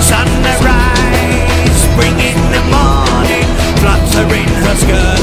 sun arise, spring in the morning, her skirt.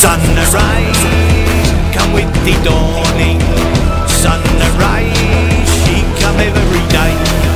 Sun arise, come with the dawning. Sun arise, she come every day.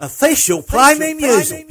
Official Play Me Music.